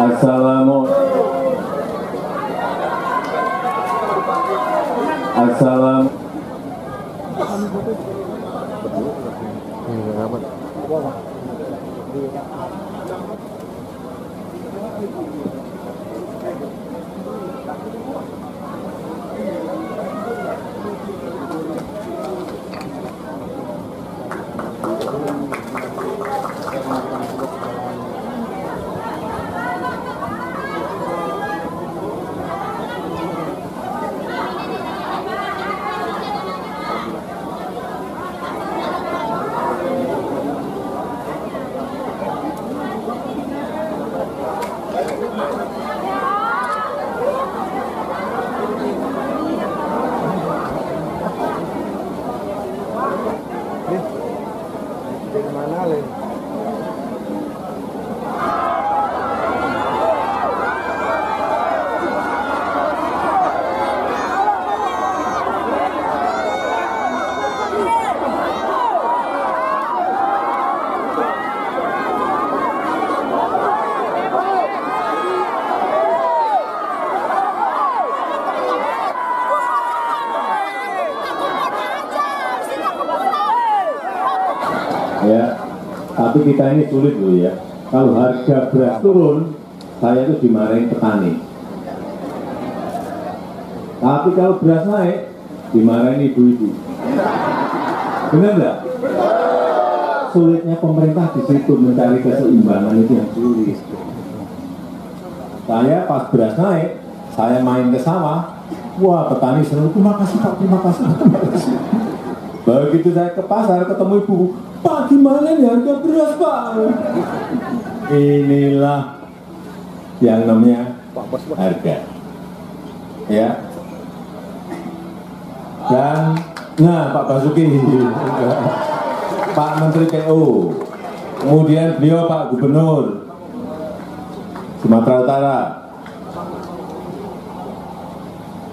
Assalamualaikum. Assalamualaikum. Mana le? Ya, tapi kita ini sulit loh ya. Kalau harga beras turun, saya itu dimarahin petani. Tapi kalau beras naik, dimarahin ibu-ibu. Benar nggak? Sulitnya pemerintah di situ mencari keseimbangan itu yang sulit. Saya pas beras naik, saya main ke sawah, wah petani senang, terima kasih pak, terima kasih. Terima kasih. Begitu saya ke pasar ketemu ibu, Pak gimana nih harga beras Pak? Inilah yang namanya harga. Ya. Dan nah Pak Basuki, Pak Menteri PU, kemudian beliau Pak Gubernur Sumatera Utara,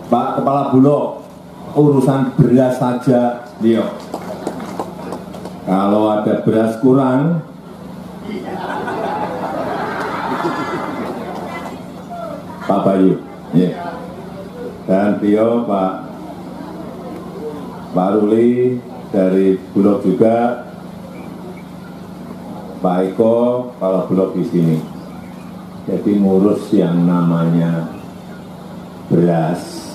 Pak Kepala Bulog, urusan beras saja beliau. Kalau ada beras kurang, Pak Bayu, ya. dan beliau Pak Pak Ruli dari Bulog juga, Pak Eko kalau Bulog di sini. Jadi ngurus yang namanya beras,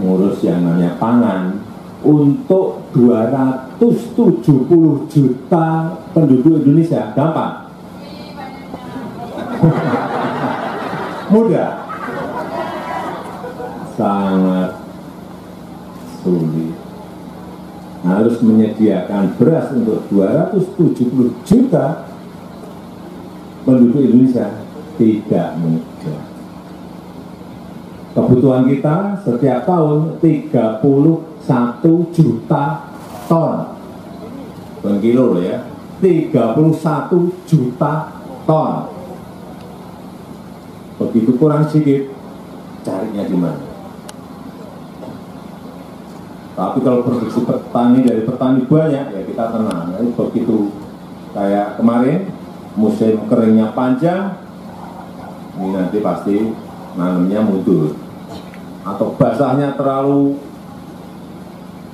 ngurus yang namanya pangan, untuk 270 juta penduduk Indonesia. Gampang. Mudah. Sangat sulit. Harus menyediakan beras untuk 270 juta penduduk Indonesia. Tidak mudah kebutuhan kita setiap tahun 31 juta ton. Bukan kilo loh ya. 31 juta ton. Begitu kurang sedikit carinya di mana? Tapi kalau produksi petani dari petani banyak ya kita tenang. Jadi begitu kayak kemarin musim keringnya panjang ini nanti pasti nanamnya mundur atau basahnya terlalu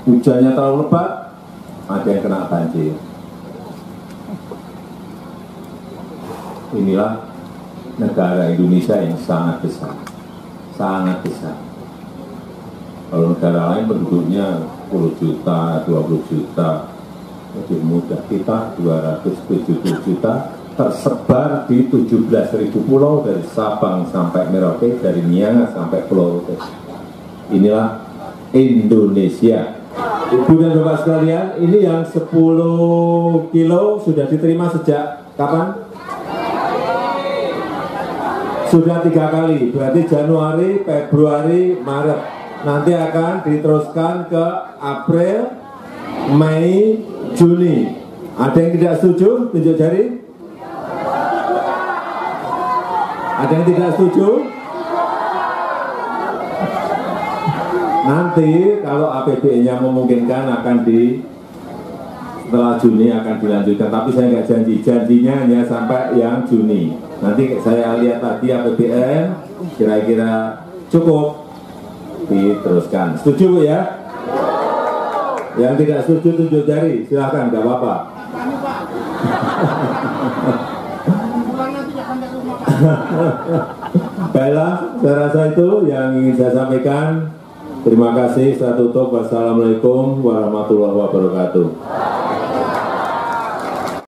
hujannya terlalu lebat ada yang kena banjir. Inilah negara Indonesia yang sangat besar. Sangat besar. Kalau negara lain penduduknya 10 juta, 20 juta lebih mudah. Kita 270 juta tersebar di 17.000 pulau dari Sabang sampai Merauke, dari Miangas sampai Pulau Rote. Inilah Indonesia. Ibu dan Bapak sekalian, ini yang 10 kilo sudah diterima sejak kapan? Sudah tiga kali, berarti Januari, Februari, Maret. Nanti akan diteruskan ke April, Mei, Juni. Ada yang tidak setuju? Tunjuk jari. Ada yang tidak setuju? Nanti kalau APBN-nya memungkinkan akan di setelah Juni akan dilanjutkan. Tapi saya nggak janji, janjinya hanya sampai yang Juni. Nanti saya lihat tadi APBN kira-kira cukup diteruskan. Setuju ya? Yang tidak setuju tunjuk jari, silahkan, nggak apa-apa. Baiklah, saya rasa itu yang ingin saya sampaikan. Terima kasih, saya tutup. Wassalamualaikum warahmatullahi wabarakatuh.